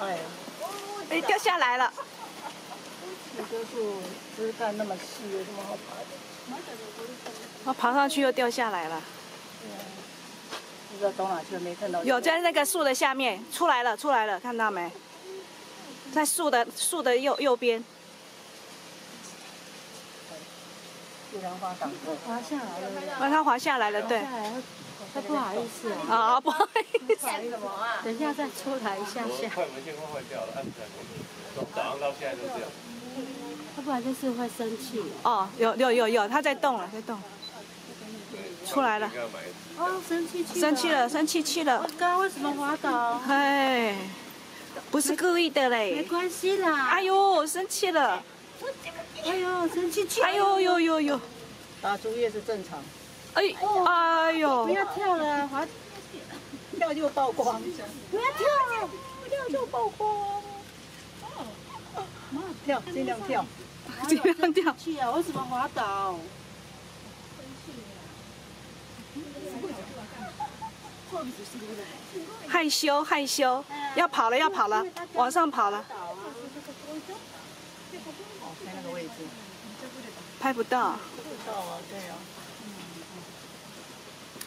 哎呀！哎掉下来了。一棵树枝干那么细，有什么好爬的？我爬上去又掉下来了。不知道到哪去了，没看到。有在那个树的下面出来了，出来了，看到没？在树的树的右右边。滑下来了。把它滑下来了，对。他不好意思啊，啊，不好意思。什么啊？等一下再出来一下下，快门线快坏掉了，按不下去。从早上到现在都这样。要不然就是会生气。哦，有有有有，他在动了，在动。出来了哦，生气气，生气。了，生气气了。刚刚为什么滑倒？哎，不是故意的嘞没。关系啦。哎呦，生气了。哎呦，生气气。哎呦呦呦呦。打竹叶是正常，哎，哎呦不。要跳了，滑，跳就曝光。不要跳了。跳就曝光。跳，尽量跳。尽量跳。去啊！为什么滑倒？害羞害羞，要跑了要跑了，往上跑了，哦，在那个位置。拍不到。不知道啊，对啊。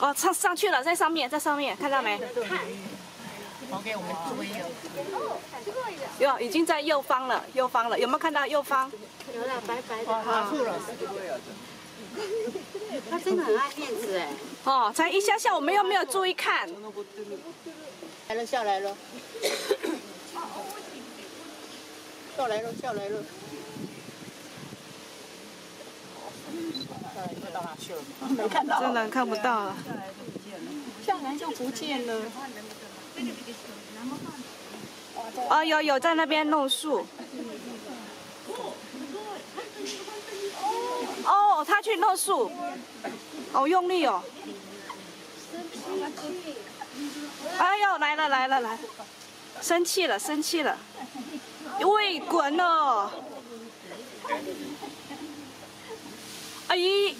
哦，上上去了，在上面，在上面，看到没？看。OK，我们注意了。有，已经在右方了，右方了，有没有看到右方？有了，白白的。爬树了。他真的很爱面子哎。哦，才一下下，我们又没有注意看。来了，下来了。下来了，下来了。来就到哪去了？没看到。真的看不到了。下来就不见了。哦，有有在那边弄树。哦，他去弄树，好用力哦。哎呦，来了来了来了，生气了生气了，喂，滚哦！阿姨，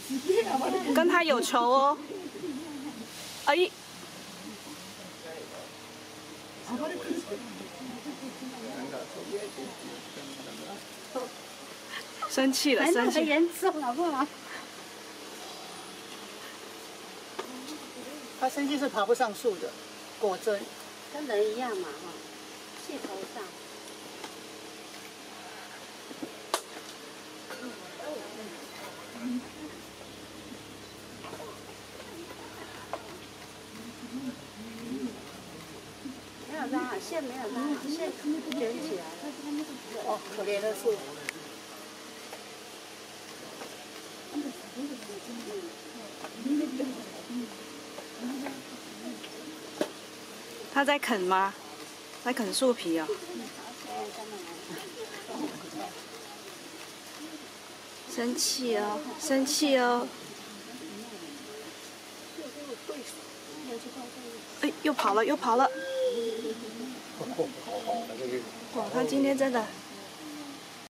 跟他有仇哦。阿姨。生气了，生气。严重好不好？他生气是爬不上树的，果真。跟人一样嘛哈，气头上。没有拉好，线没有拉好，线卷起来了。哦，可怜的树。他在啃吗？在啃树皮哦。生气哦，生气哦。哎，又跑了，又跑了。哇，他今天真的